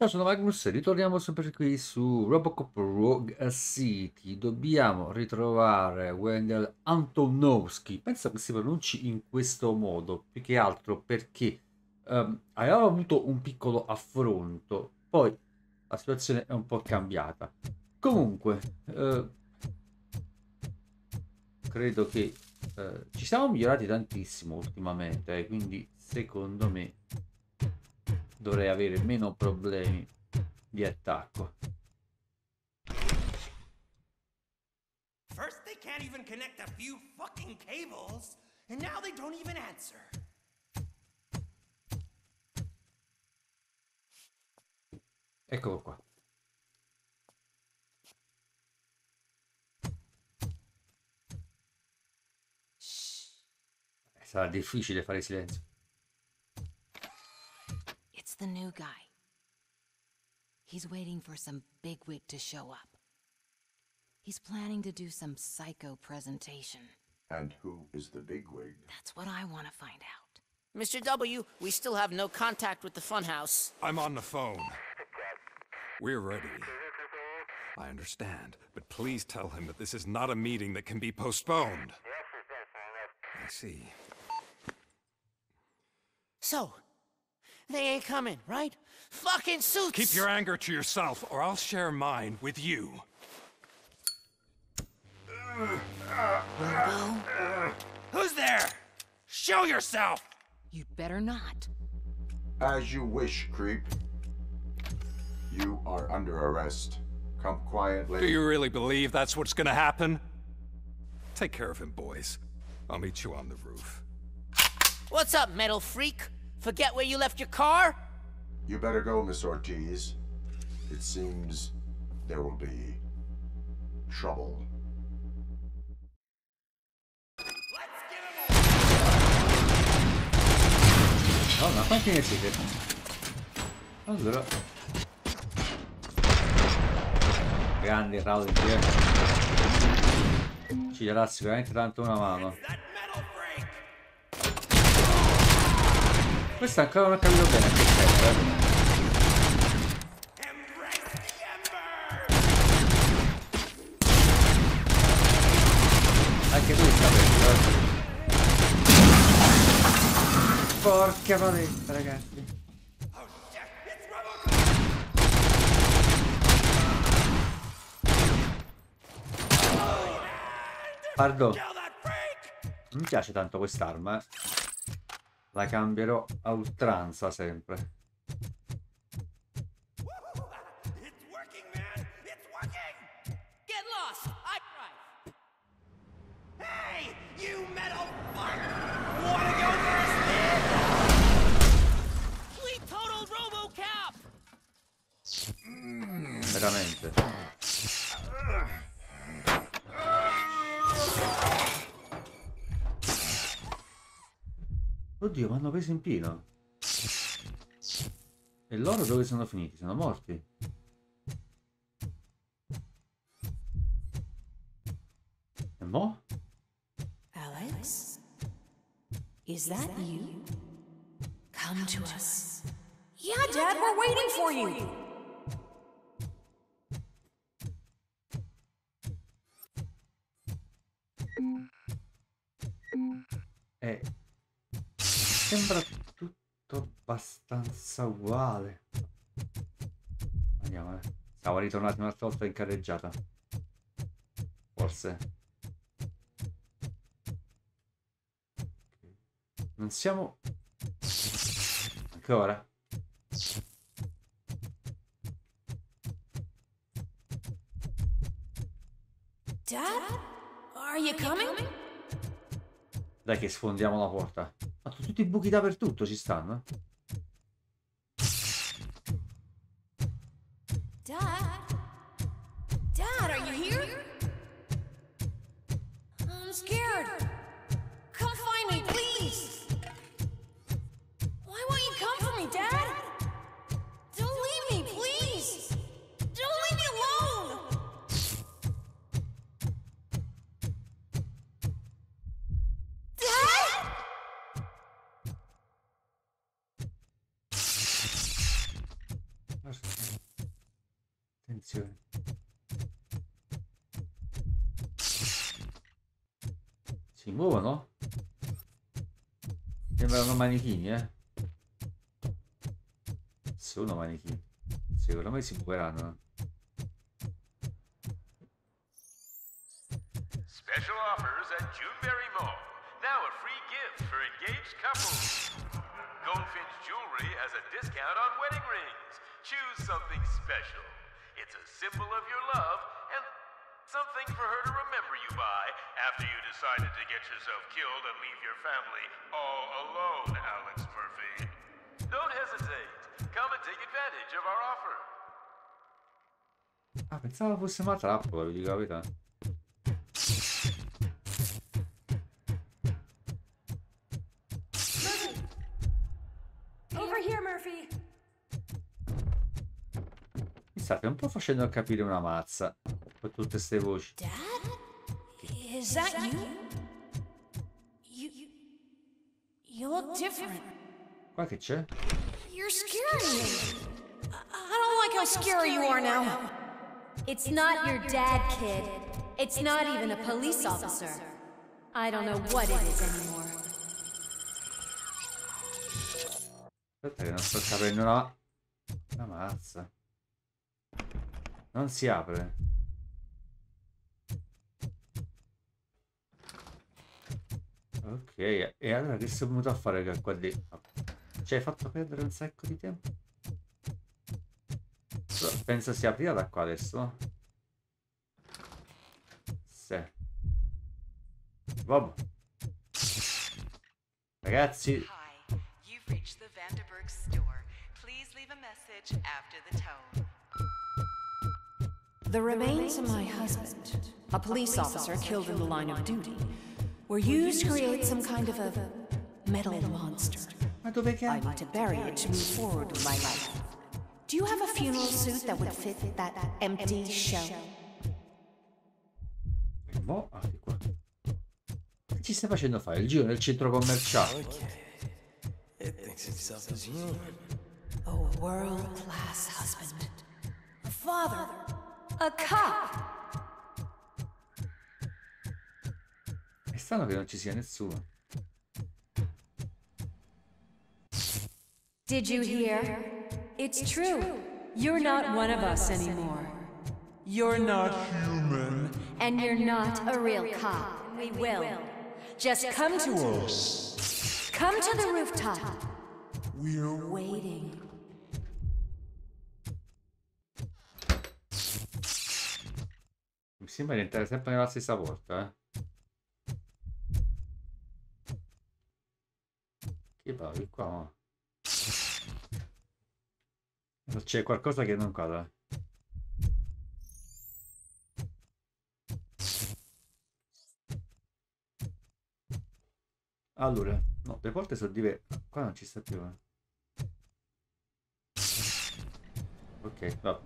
Ciao, sono Magnus, ritorniamo sempre qui su Robocop Rogue City. Dobbiamo ritrovare Wendell Antonowski. Penso che si pronunci in questo modo, più che altro perché um, avevamo avuto un piccolo affronto, poi la situazione è un po' cambiata. Comunque, uh, credo che uh, ci siamo migliorati tantissimo ultimamente, eh, quindi secondo me dovrei avere meno problemi di attacco. First they can't even connect a few fucking cables, and now they don't even answer. Eccolo qua. Sarà difficile fare silenzio. The new guy. He's waiting for some bigwig to show up. He's planning to do some psycho presentation. And who is the bigwig? That's what I want to find out. Mr. W, we still have no contact with the funhouse. I'm on the phone. We're ready. I understand, but please tell him that this is not a meeting that can be postponed. I see. So, they ain't coming, right? Fucking suits! Keep your anger to yourself, or I'll share mine with you. Robo? Who's there? Show yourself! You'd better not. As you wish, creep. You are under arrest. Come quietly. Do you really believe that's what's gonna happen? Take care of him, boys. I'll meet you on the roof. What's up, metal freak? Forget where you left your car? You better go, Miss Ortiz. It seems there will be trouble. Oh, Madonna, quanti ne siete? Allora... Grandi Rowling, ci darà sicuramente tanto una mano. Questo ancora non ho capito bene che serve. Anche lui sta prendendo. Porca paletta, ragazzi. Pardon. Non mi piace tanto quest'arma, eh. La cambierò a oltranza sempre. Oddio, mi hanno preso in pieno. E loro dove sono finiti? Sono morti. E mo? Alex? Is that you? Come to us. Yeah, Dad, we're waiting for you. Abbastanza uguale. Andiamo, eh. Siamo ritornati un'altra volta in carreggiata. Forse. Non siamo... Ancora? Dad? Are you coming? Dai che sfondiamo la porta. Ma tutti i buchi dappertutto ci stanno. Eh? Manichini, eh? Sono manichini. Secondo me si muoveranno. Special offers at Juneberry Mall. Now a free gift for engaged couples. Goldfinch Jewelry has a discount on wedding rings. Choose something special. It's a symbol of your love and something for her to remember you by after you decided to get yourself killed and leave your family all alone, Alex Murphy. Don't hesitate. Come and take advantage of our offer. Ah, pensavo fosse una trappola, vi dico la verità. Over here, Murphy. Mi state un po' facendo capire una mazza. Con tutte ste. Dad? Is that you? You. You look different. Qua che c'è? You're scaring me. I I don't like how scary you are now. It's not your dad, kid. It's not even a police officer. I don't know what it is anymore. Aspetta che non sto capendo una... Una mazza. Non si apre. Ok, e allora che sei venuto a fare che qua dentro? Ci hai fatto perdere un sacco di tempo? Penso si aprirà da qua adesso. Sì. Vabbè. Ragazzi, Hi, you've reached the Vanderberg store. Please leave a message after the tone. The remains of my husband, a police officer killed in the line of duty, were used to create some kind of a metal monster. ma dove che I need to bury it to move forward with my life. Do you have a funeral suit that would fit that empty shell? Mo, ah, di qua. Che ci stai facendo fare? Il giro nel centro commerciale. It thinks itself as human. A world class husband. A father. A cop! Strano che non ci sia nessuno. Did you hear? It's true. You're not one of us anymore. You're not human. And you're not a real cop. We will. Just come to us. Come to the rooftop. We're waiting. Mi sembra di entrare sempre nella stessa porta, eh. Che vai qua? C'è qualcosa che non quadra. Allora, no, le porte sono diverse. Qua non ci sta più. eh. Ok, va.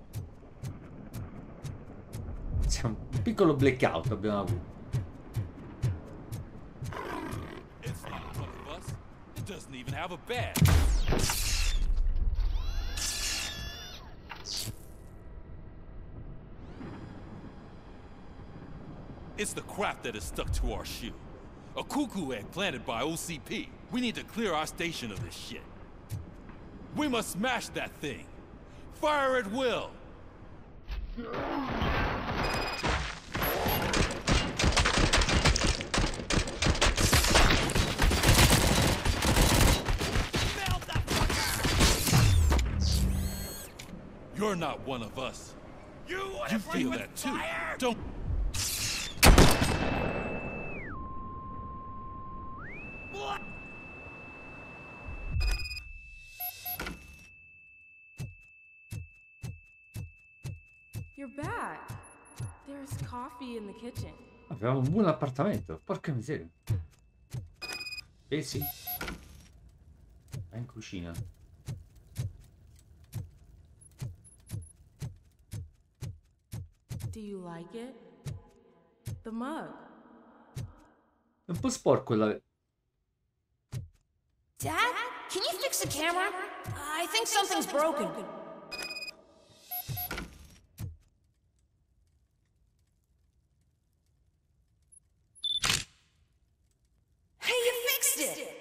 C'è un piccolo blackout abbiamo avuto. Doesn't even have a bed. It's the crap that is stuck to our shoe. A cuckoo egg planted by OCP. We need to clear our station of this shit. We must smash that thing. Fire at will. You're not one of us. You You feel that too. fire? Don't. You're back. There's coffee in the kitchen. Avevamo un buon appartamento, porca miseria. Eh sì. È in cucina. Do you like it? The mug. È un po' sporco la... Dad, can you fix the camera? I think something's broken. Hey, you fixed it!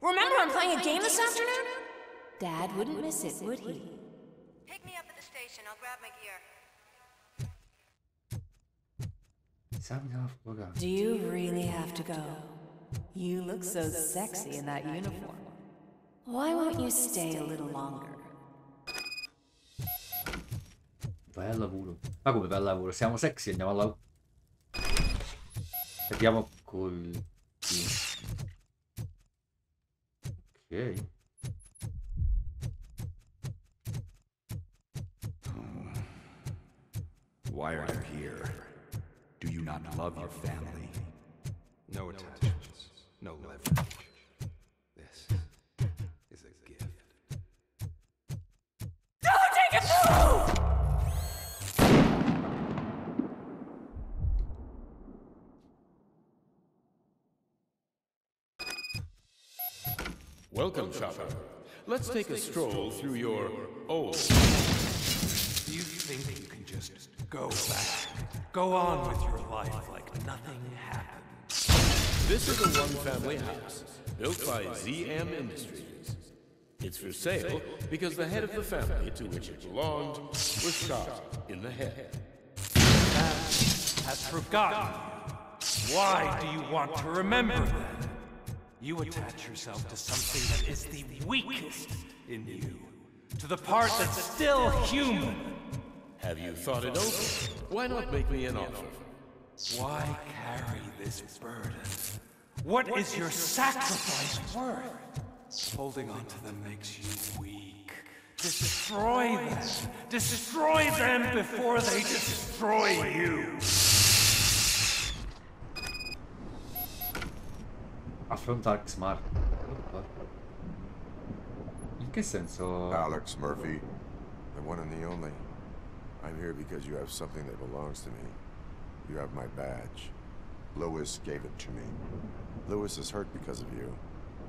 Remember I'm playing a game this afternoon? Dad wouldn't miss it, would he? Pick me up at the station. I'll grab my gear. Esamina affogato. Do you really have to go? You look so sexy in that uniform. Why won't you stay a little longer? Vai al lavoro. Ma come vai al lavoro? Siamo sexy, andiamo al lavoro. Vediamo col... Ok. Why are you here? Do you not love your family? No attachments, no leverage. This is a gift. Don't take it through! Welcome, Chopper. Let's take a stroll through your old. You think you can just go back? Go on with your life like nothing happened? This is a one-family house built by ZM Industries. It's for sale because the head of the family to which it belonged was shot in the head. Has forgotten you. Why do you want to remember that? You attach yourself to something that is the weakest in you. To the part that's still human. Have you thought it over? Why not make me an offer? Why carry this burden? What is your sacrifice worth? Holding on to them makes you weak. Destroy them. Destroy them before they destroy you. Affronta Alex Mark. In che senso? Alex Murphy, the one and the only. I'm here because you have something that belongs to me. You have my badge. Lewis gave it to me. Lewis is hurt because of you.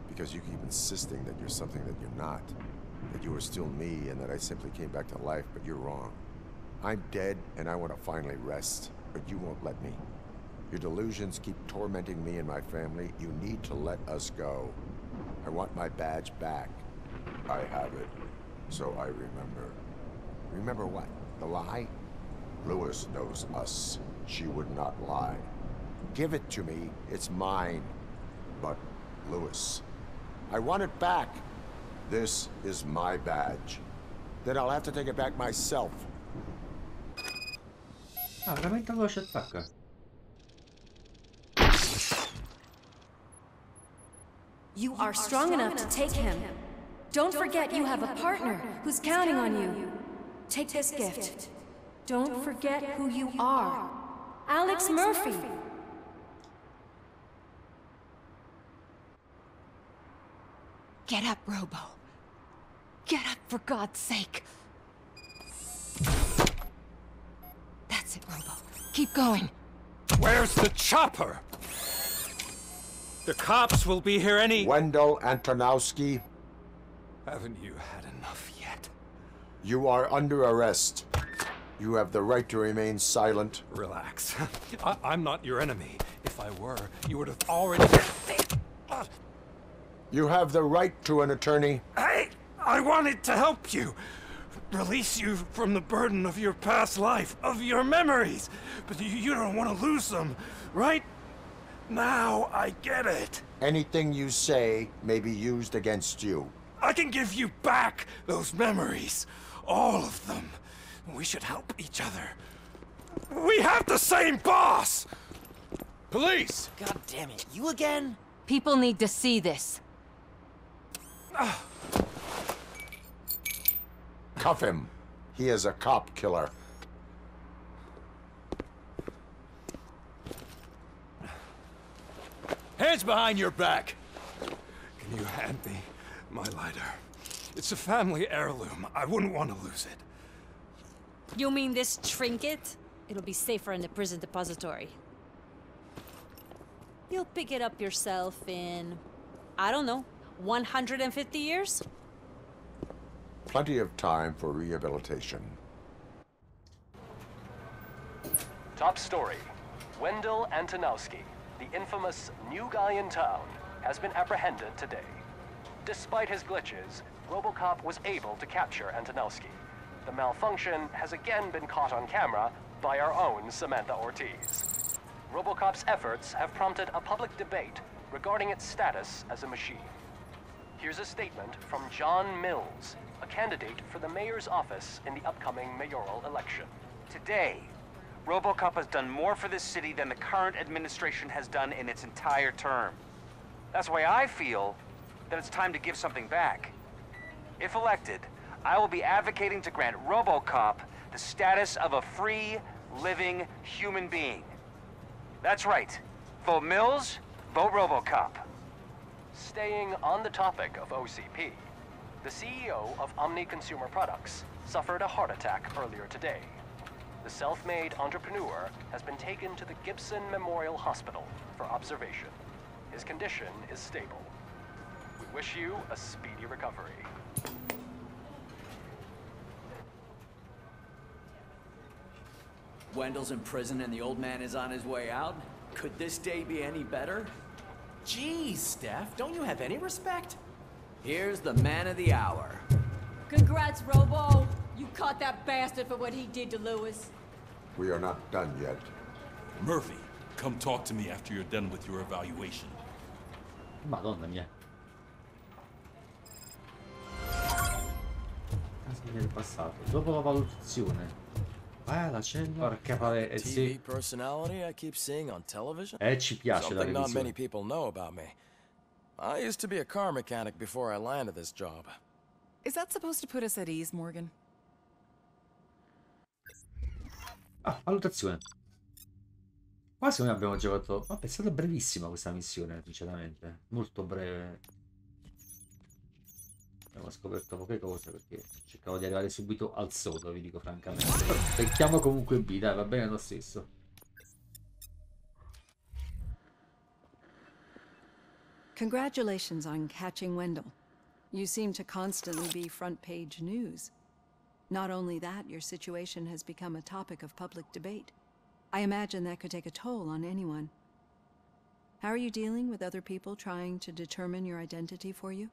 Because you keep insisting that you're something that you're not. That you are still me and that I simply came back to life, but you're wrong. I'm dead and I want to finally rest, but you won't let me. Your delusions keep tormenting me and my family. You need to let us go. I want my badge back. I have it, so I remember. Remember what? The lie? Lewis knows us. She would not lie. Give it to me. It's mine. But, Lewis, I want it back. This is my badge. Then I'll have to take it back myself. Ah, veramente lo lascia attacca. You are strong enough to take him. Don't forget you have a partner who's counting on you. Take this gift. Don't forget who you are. Alex Murphy. Get up, Robo. Get up, for God's sake. That's it, Robo. Keep going. Where's the chopper? The cops will be here any. Wendell Antonowski, Haven't you had enough yet? You are under arrest. You have the right to remain silent. Relax. I- I'm not your enemy. If I were, you would have already. You have the right to an attorney. I I wanted to help you. Release you from the burden of your past life, of your memories. But you, you don't want to lose them, right? Now I get it. Anything you say may be used against you. I can give you back those memories. All of them. We should help each other. We have the same boss! Police! God damn it, you again? People need to see this. Cuff him. He is a cop killer. Hands behind your back! Can you hand me my lighter? It's a family heirloom. I wouldn't want to lose it. You mean this trinket? It'll be safer in the prison depository. You'll pick it up yourself in, I don't know, 150 years? Plenty of time for rehabilitation. Top story. Wendell Antonowski, the infamous new guy in town, has been apprehended today. Despite his glitches, Robocop was able to capture Antonowski. The malfunction has again been caught on camera by our own Samantha Ortiz. Robocop's efforts have prompted a public debate regarding its status as a machine. Here's a statement from John Mills, a candidate for the mayor's office in the upcoming mayoral election. Today, Robocop has done more for this city than the current administration has done in its entire term. That's why I feel that it's time to give something back. If elected, I will be advocating to grant Robocop the status of a free, living human being. That's right. Vote Mills, vote Robocop. Staying on the topic of OCP, the CEO of Omni Consumer Products suffered a heart attack earlier today. The self-made entrepreneur has been taken to the Gibson Memorial Hospital for observation. His condition is stable. We wish you a speedy recovery. Wendell's in prison and the old man is on his way out? Could this day be any better? Geez, Steph, don't you have any respect? Here's the man of the hour. Congrats, Robo! You caught that bastard for what he did to Lewis. We are not done yet. Murphy, come talk to me after you're done with your evaluation. Madonna mia. Casi del passato. Dopo la valutazione. Vai alla cella. Porca pare, eh, TV sì. personality I keep seeing on television? Eh, ci piace la Something not revisione. many people know about me. I used to be a car mechanic before I landed this job. Is that supposed to put us at ease, Morgan? Ah, valutazione. Qua secondo me abbiamo giocato... Ma è stata brevissima questa missione, sinceramente. Molto breve. Abbiamo scoperto poche cose perché cercavo di arrivare subito al sodo, vi dico francamente. Becchiamo comunque B, dai, va bene lo stesso. Congratulations on catching Wendell. You seem to constantly be front page news. Not only that, your situation has become a topic of public debate. I imagine that could take a toll on anyone. How are you dealing with other people trying to determine your identity for you?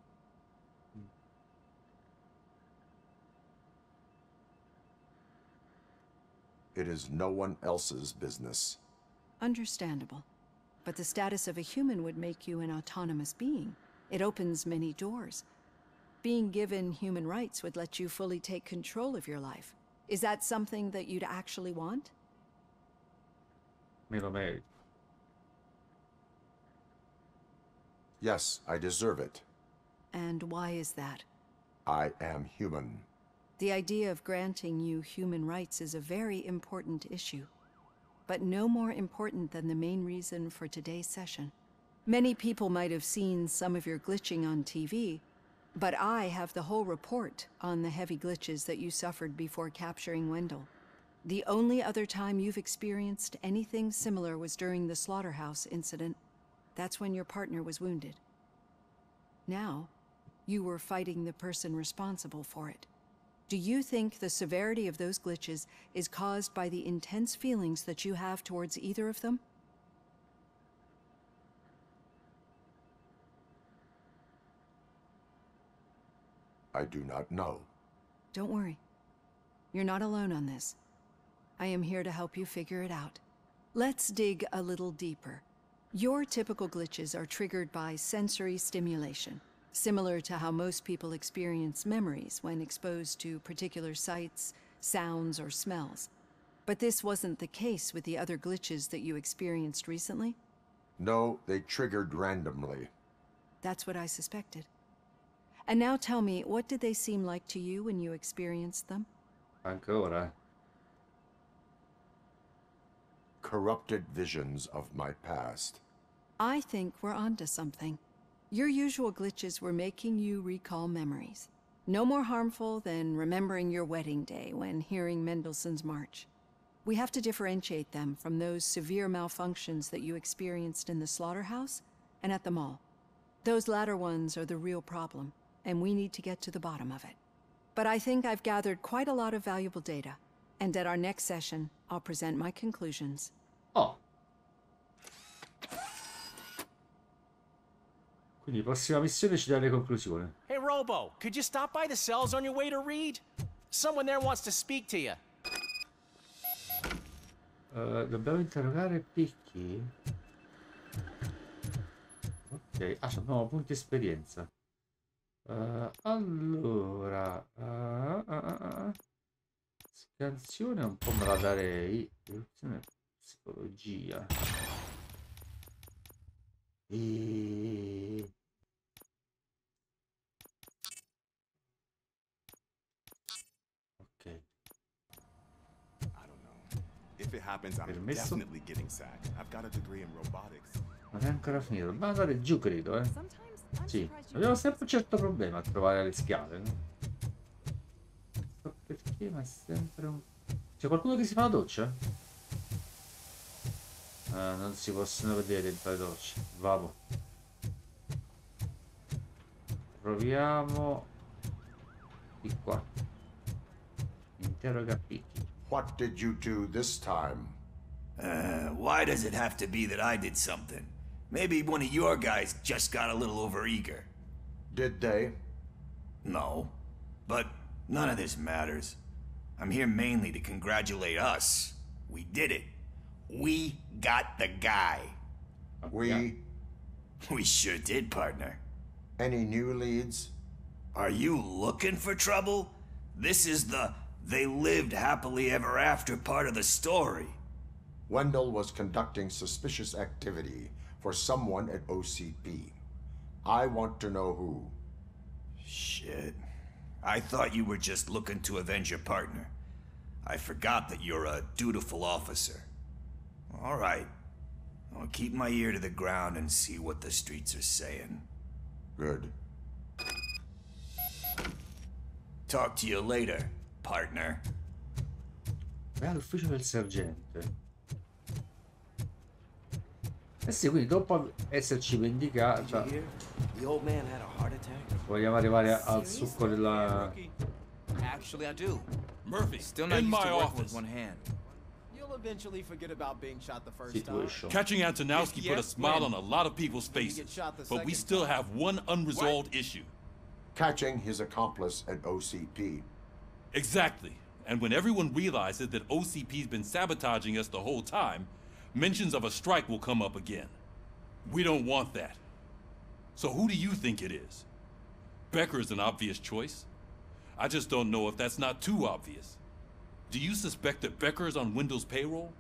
It is no one else's business. Understandable. But the status of a human would make you an autonomous being. It opens many doors. Being given human rights would let you fully take control of your life. Is that something that you'd actually want? Me lo merito. Yes, I deserve it. And why is that? I am human. The idea of granting you human rights is a very important issue, but no more important than the main reason for today's session. Many people might have seen some of your glitching on TV, but I have the whole report on the heavy glitches that you suffered before capturing Wendell. The only other time you've experienced anything similar was during the slaughterhouse incident. That's when your partner was wounded. Now, you were fighting the person responsible for it. Do you think the severity of those glitches is caused by the intense feelings that you have towards either of them? I do not know. Don't worry. You're not alone on this. I am here to help you figure it out. Let's dig a little deeper. Your typical glitches are triggered by sensory stimulation, similar to how most people experience memories when exposed to particular sights, sounds, or smells. But this wasn't the case with the other glitches that you experienced recently? No, they triggered randomly. That's what I suspected. And now tell me, what did they seem like to you when you experienced them? Ancora. Corrupted visions of my past. I think we're onto something. Your usual glitches were making you recall memories. No more harmful than remembering your wedding day when hearing Mendelssohn's March. We have to differentiate them from those severe malfunctions that you experienced in the slaughterhouse and at the mall. Those latter ones are the real problem, and we need to get to the bottom of it. But I think I've gathered quite a lot of valuable data, and at our next session, I'll present my conclusions. Oh. Quindi prossima missione ci dà le conclusioni. Hey, Robo, could you stop by the cells on your way to Reed? Someone there wants to speak to you. Eh, dobbiamo interrogare Picchi. Ok, ah, abbiamo punti esperienza. Eh, allora, ah, ah. scansione un po' me la darei. Psicologia. E... happens, I'm Permesso? definitely getting sacked. I've got a degree in robotics. Non è ancora finito. Dobbiamo andare giù, credo, eh. Sì, abbiamo sempre un certo problema a trovare le scale, no? So perché, ma è sempre un... C'è qualcuno che si fa la doccia? Ah, non si possono vedere dentro le docce. Vamo. Proviamo... Di qua. Interroga Picchi. What did you do this time? Uh, why does it have to be that I did something? Maybe one of your guys just got a little overeager. Did they? No. But none of this matters. I'm here mainly to congratulate us. We did it. We got the guy. We? We sure did, partner. Any new leads? Are you looking for trouble? This is the they lived happily ever after part of the story. Wendell was conducting suspicious activity for someone at OCP. I want to know who. Shit. I thought you were just looking to avenge your partner. I forgot that you're a dutiful officer. All right. I'll keep my ear to the ground and see what the streets are saying. Good. Talk to you later, partner. Vai all'ufficio del sergente. Eh sì, quindi dopo esserci vendicata, The old man had a heart attack? vogliamo arrivare al succo della... Actually, I do. Murphy, Still not in my to working office. with one hand. You'll eventually forget about being shot the first Situation. Catching Antonowski put a smile on a lot of people's faces, get shot the but we still have one unresolved issue. Catching his accomplice at OCP. Exactly. And when everyone realizes that OCP's been sabotaging us the whole time, mentions of a strike will come up again. We don't want that. So who do you think it is? Becker is an obvious choice. I just don't know if that's not too obvious. Do you suspect that Becker is on Wendell's payroll?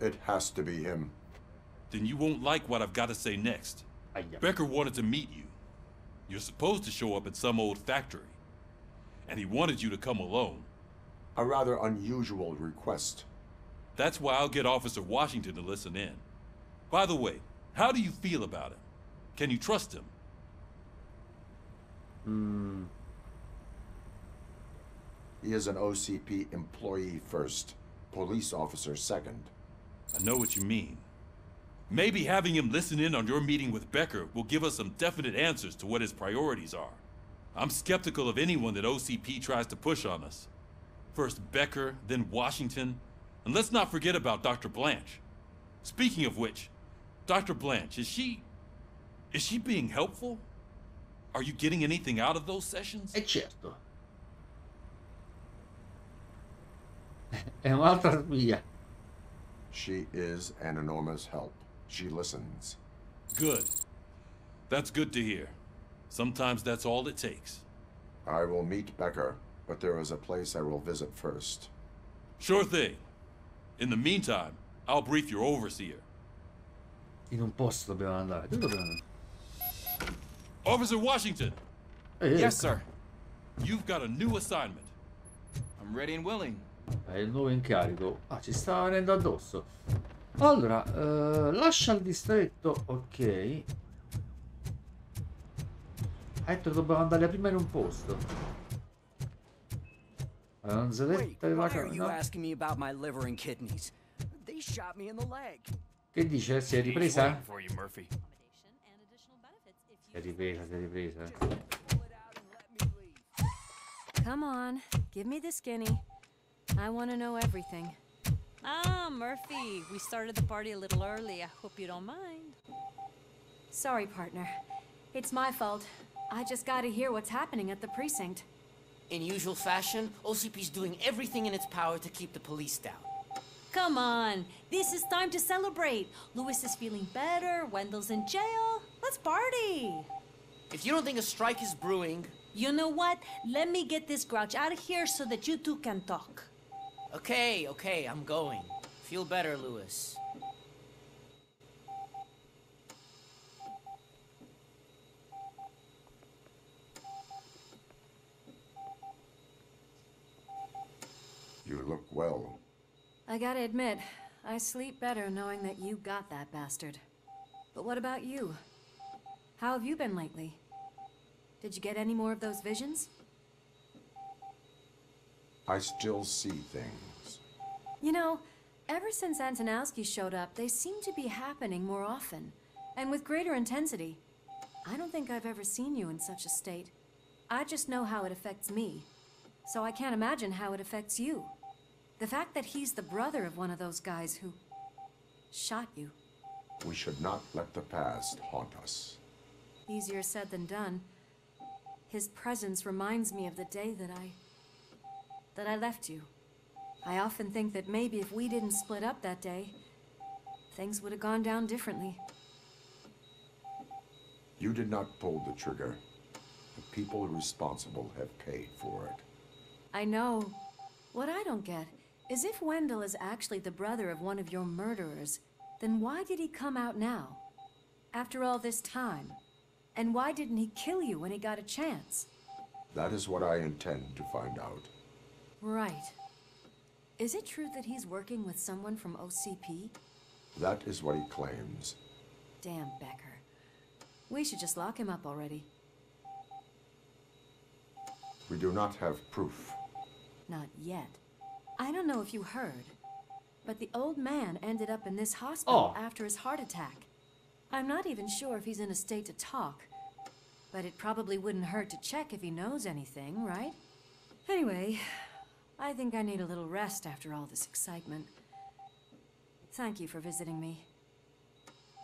It has to be him. Then you won't like what I've got to say next. Becker wanted to meet you. You're supposed to show up at some old factory. And he wanted you to come alone. A rather unusual request. That's why I'll get Officer Washington to listen in. By the way, how do you feel about him? Can you trust him? Hmm. He is an OCP employee first, police officer second. I know what you mean. Maybe having him listen in on your meeting with Becker will give us some definite answers to what his priorities are. I'm skeptical of anyone that OCP tries to push on us. First Becker, then Washington, and let's not forget about Dr. Blanche. Speaking of which, Dr. Blanche, is she. is she being helpful? Are you getting anything out of those sessions? E certo. È un'altra spia. She is an enormous help. She listens. Good. That's good to hear. Sometimes that's all it takes. I will meet Becker, but there is a place I will visit first. Sure thing. In the meantime, I'll brief your overseer. In un posto dobbiamo andare. Dove dobbiamo andare? Officer Washington! Eh, Yes, sir. You've got a new assignment. I'm ready and willing. È il nuovo incarico. Ah, ci sta venendo addosso. Allora, eh, lascia il distretto. Ok. Ha detto che dobbiamo andare prima in un posto. Allora, non si è Wait, detta la why are you no? asking me about my liver and kidneys? They shot me in the leg. Che dice? Si è ripresa? Si è ripresa, si è ripresa. eh. Come on, give me the skinny. I want to know everything. Ah, Murphy, we started the party a little early. I hope you don't mind. Sorry, partner. It's my fault. I just gotta hear what's happening at the precinct. In usual fashion, OCP's doing everything in its power to keep the police down. Come on, this is time to celebrate. Lewis is feeling better, Wendell's in jail. Let's party! If you don't think a strike is brewing... You know what? Let me get this grouch out of here so that you two can talk. Okay, okay, I'm going. Feel better, Lewis. You look well. I gotta admit, I sleep better knowing that you got that bastard. But what about you? How have you been lately? Did you get any more of those visions? I still see things. You know, ever since Antonowski showed up, they seem to be happening more often, and with greater intensity. I don't think I've ever seen you in such a state. I just know how it affects me, so I can't imagine how it affects you. The fact that he's the brother of one of those guys who shot you. We should not let the past haunt us. Easier said than done. His presence reminds me of the day that I... that I left you. I often think that maybe if we didn't split up that day, things would have gone down differently. You did not pull the trigger. The people responsible have paid for it. I know. What I don't get is if Wendell is actually the brother of one of your murderers, then why did he come out now? After all this time? And why didn't he kill you when he got a chance? That is what I intend to find out. Right. Is it true that he's working with someone from OCP? That is what he claims. Damn Becker. We should just lock him up already. We do not have proof. Not yet. I don't know if you heard, but the old man ended up in this hospital Oh. after his heart attack. I'm not even sure if he's in a state to talk, but it probably wouldn't hurt to check if he knows anything, right? Anyway, I think I need a little rest after all this excitement. Thank you for visiting me.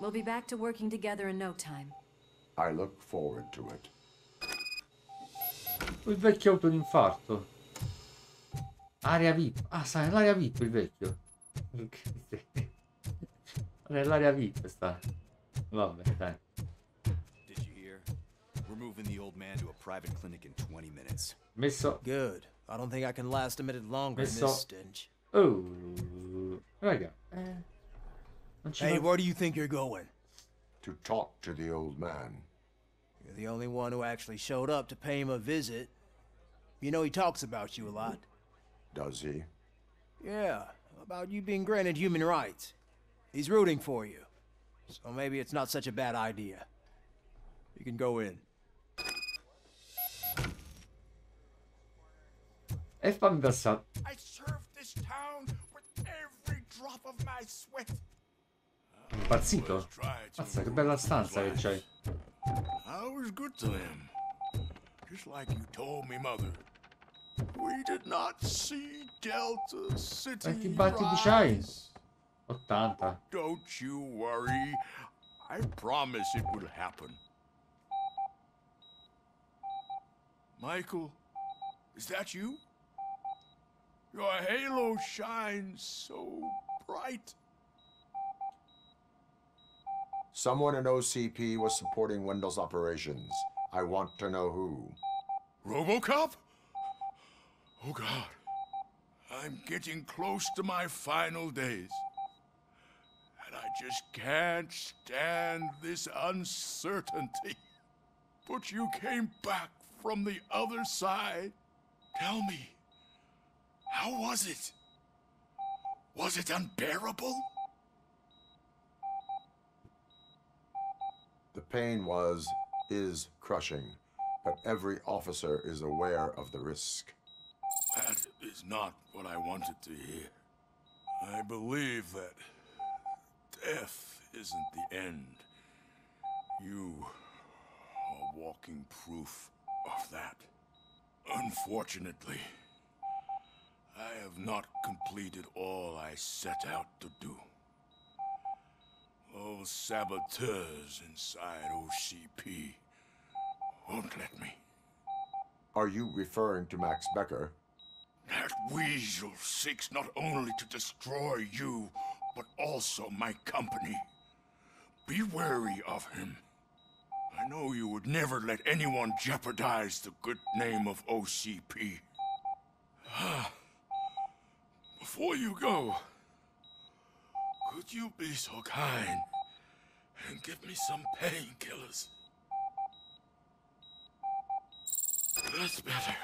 We'll be back to working together in no time. I look forward to it. Il vecchio ha avuto un infarto. Area VIP. Ah, sta nell'area VIP il vecchio. Nell'area VIP sta. Vabbè, dai. Did you hear? We're moving the old man to a private clinic in 20 minutes. Messo. Good. I don't think I can last a minute longer in Messo. this stench. Oh. Raga. Eh. Non ci Hey, va- where do you think you're going? To talk to the old man. You're the only one who actually showed up to pay him a visit. You know he talks about you a lot. Does he? Yeah, about you being granted human rights. He's rooting for you. So maybe it's not such a bad idea. You can go in. E fammi passare. I served this town with every drop of my sweat. Impazzito? Mazza, che bella stanza che c'hai. I was good to him. Just like you told me, Mother. We did not see Delta City Quanti battiti c'hai? rise. 80. Don't you worry. I promise it will happen. Michael, is that you? Your halo shines so bright. Someone in OCP was supporting Wendell's operations. I want to know who. Robocop? Oh god. I'm getting close to my final days. And I just can't stand this uncertainty. But you came back from the other side. Tell me, how was it? Was it unbearable? The pain was, is crushing, but every officer is aware of the risk. Not what I wanted to hear. I believe that death isn't the end. You are walking proof of that. Unfortunately, I have not completed all I set out to do. Those saboteurs inside OCP won't let me. Are you referring to Max Becker? That weasel seeks not only to destroy you, but also my company. Be wary of him. I know you would never let anyone jeopardize the good name of OCP. Ah. Before you go, could you be so kind and give me some painkillers? That's better.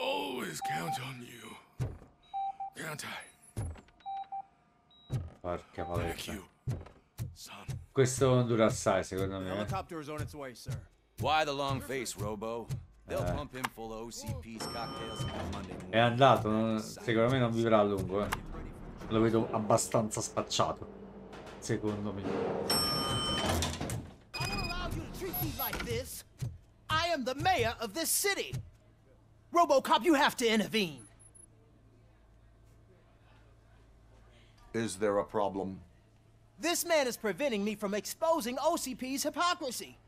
Always count on you. Can't I? Porca paletta. Questo non dura assai, secondo me. eh. Helicopter is on its way, sir. Why the long face, Robo? They'll Eh. pump him full of OCP's cocktails Monday morning. È andato, non- secondo me non vivrà a lungo. Eh. Lo vedo abbastanza spacciato. Secondo me. allow you to treat me like this. I am the mayor of this city. RoboCop, you have to intervene. Is there a problem? This man is preventing me from exposing OCP's hypocrisy.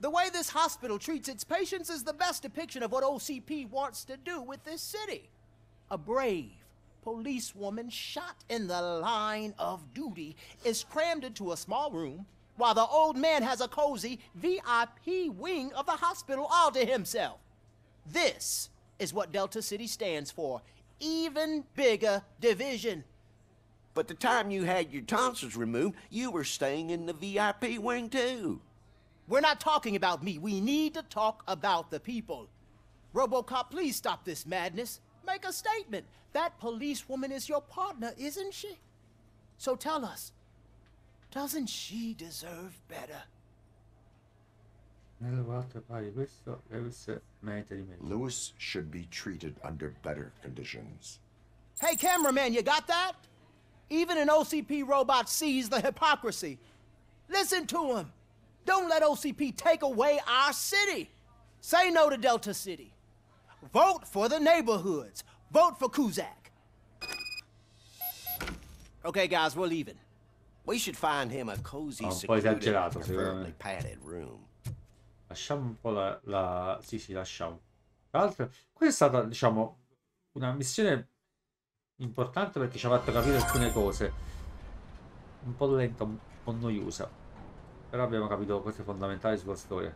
The way this hospital treats its patients is the best depiction of what OCP wants to do with this city. A brave policewoman shot in the line of duty is crammed into a small room while the old man has a cozy VIP wing of the hospital all to himself. This is what Delta City stands for even bigger division. But the time you had your tonsils removed, you were staying in the VIP wing too. We're not talking about me. We need to talk about the people. Robocop, please stop this madness. Make a statement. That policewoman is your partner, isn't she? So tell us, doesn't she deserve better? Lewis should be treated under better conditions. Hey, cameraman, you got that? Even an OCP robot sees the hypocrisy. Listen to him. Don't let OCP take away our city. Say no to Delta City. Vote for the neighborhoods. Vote for Kuzak. Okay, guys, we're leaving. We should find him a cozy, un po' secluded, preferably padded room. Lasciamo un po' la, la... Sì, sì, lasciamo. Tra l'altro, questa è stata, diciamo, una missione importante perché ci ha fatto capire alcune cose. Un po' lenta, un po' noiosa. Però abbiamo capito cose fondamentali sulla storia.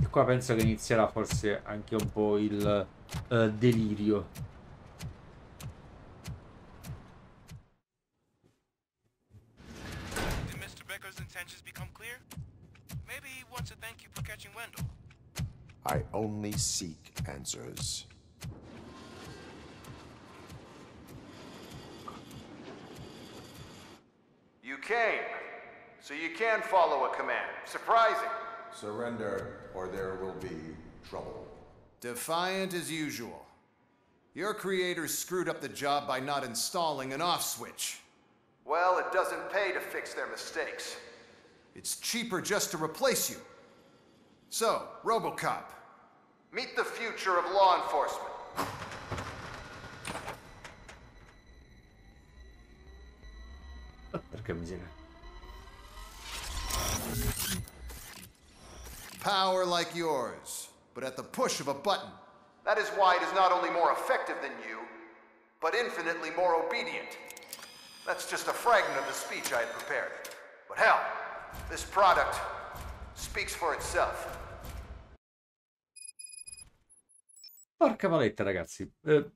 E qua penso che inizierà forse anche un po' il eh, delirio. Only seek answers. You came, so you can follow a command. Surprising. Surrender, or there will be trouble. Defiant as usual. Your creators screwed up the job by not installing an off switch. Well, it doesn't pay to fix their mistakes. It's cheaper just to replace you. So, Robocop, Meet the future of law enforcement. Perché miseria. power like yours, but at the push of a button. That is why it is not only more effective than you, but infinitely more obedient. That's just a fragment of the speech I had prepared. But hell, this product speaks for itself. Porca paletta, ragazzi. Eh,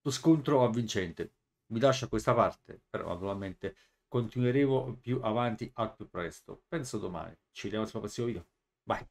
lo scontro avvincente. Mi lascio a questa parte, però naturalmente continueremo più avanti al più presto. Penso domani. Ci vediamo al prossimo video. Bye.